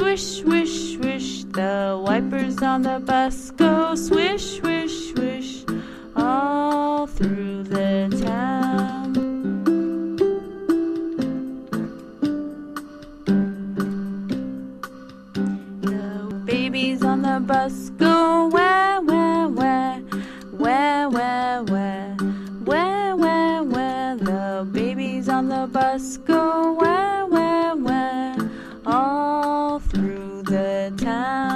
Swish, swish, swish. The wipers on the bus go swish, swish, swish. All through the town. The babies on the bus go where, where, where, where, where, where, where, where, where. The babies on the bus go where. time.